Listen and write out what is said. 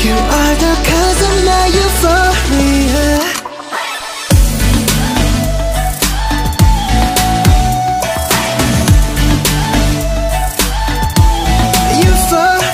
You are the kind